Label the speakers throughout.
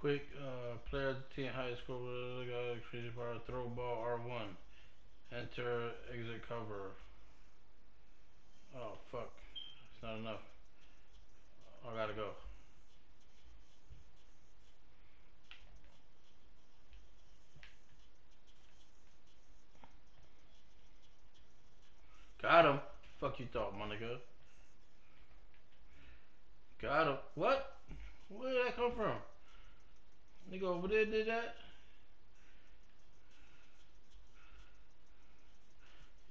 Speaker 1: Quick, uh, player at the team high school, got crazy power, throw ball R1. Enter, exit cover. Oh, fuck. It's not enough. I gotta go. Got him. Fuck you thought, my. Got him. What? Where did that come from? Nigga over there did that?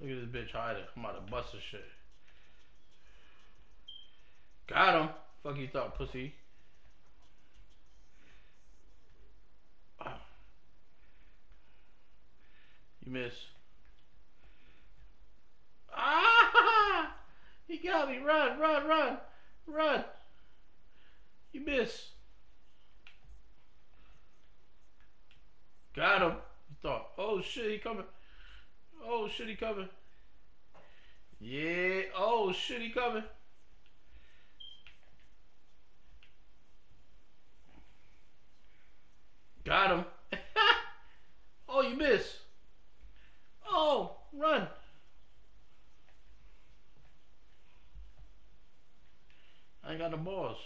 Speaker 1: Look at this bitch hiding. I'm about to bust this shit. Got him. Fuck you thought, pussy. You miss. Ah! He got me. Run, run, run, run. You miss. Got him. You thought, oh shit, he coming. Oh shit, he coming. Yeah. Oh shit, he coming. Got him. oh, you miss. Oh, run. I ain't got the balls.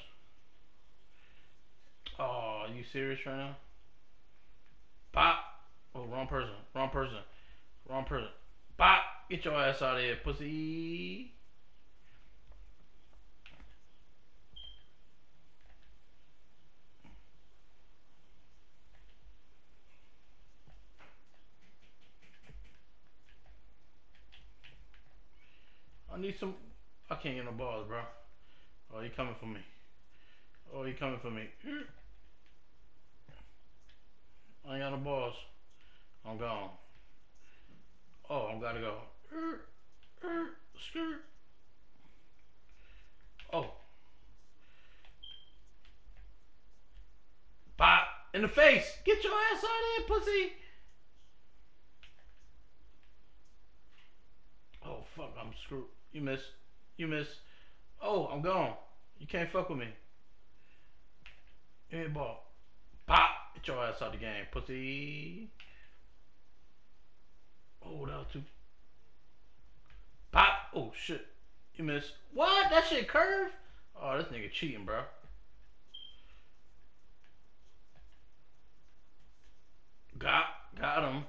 Speaker 1: Oh, are you serious right now? Pop. Oh, wrong person. Wrong person. Wrong person. Bop. Get your ass out of here, pussy. I need some. I can't get no balls, bro. Oh, he coming for me. Oh, he coming for me. I got a boss. I'm gone. Oh, I gotta go. Skirt. Oh. Bop. In the face. Get your ass out of here, pussy. Oh, fuck. I'm screwed. You miss. You miss. Oh, I'm gone. You can't fuck with me. Ain't ball. Get your ass out the game, pussy. Oh, that was too. Pop. Oh, shit. You missed. What? That shit curved? Oh, this nigga cheating, bro. Got, got him.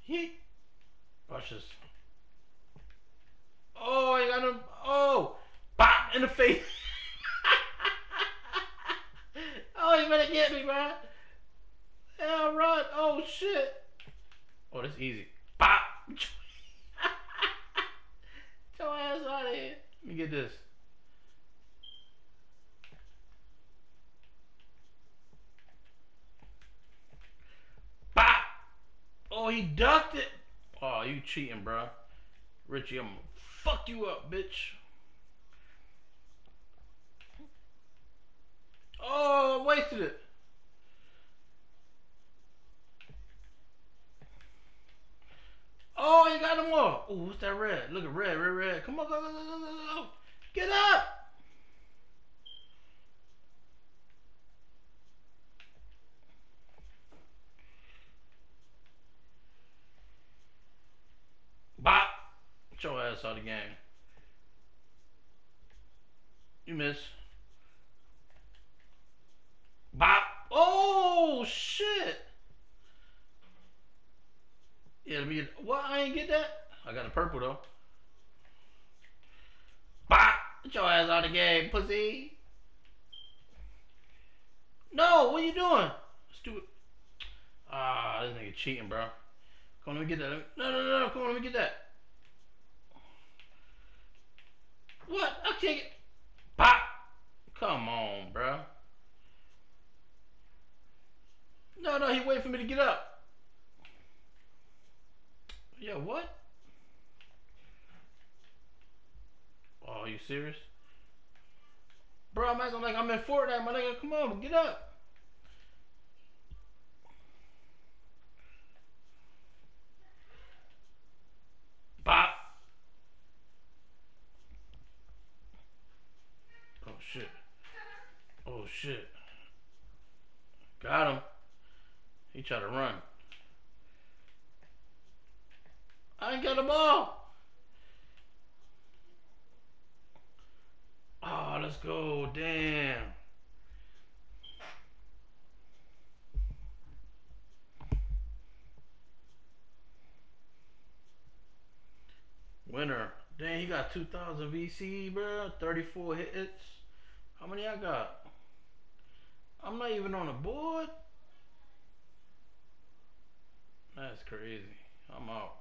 Speaker 1: He. Watch this. Oh, I got him. Oh, pop in the face. oh, he better get me, man. Hell, run. Oh, shit. Oh, that's easy. Pop. Your ass out of here. Let me get this. Pop. Oh, he ducked it. Oh, you cheating, bro. Richie, I'm gonna fuck you up, bitch. Oh, I wasted it. Oh, you got them all. Oh, what's that red? Look at red, red, red. Come on, go, go, go, go, go, go. Get up. Bop. Get your ass out of the game. You miss. Bop. Oh, shit. Yeah, me. What? I ain't get that? I got a purple, though. Bop. Get your ass out of the game, pussy. No, what are you doing? Stupid. Ah, this nigga cheating, bro. Come on, let me get that. No, no, no, no. Come on, let me get that. What? I can't get. Pop. Come on, bro. No, no, he waiting for me to get up. Yeah, what? Oh, you serious? Bro, I'm acting like I'm in Fortnite, my nigga. Come on, get up. Bop. Oh, shit. Oh shit. Got him. He tried to run. I ain't got the ball. Oh, let's go. Damn. Winner. Dang, he got 2,000 VC, bro. 34 hits. How many I got? I'm not even on the board. That's crazy. I'm out.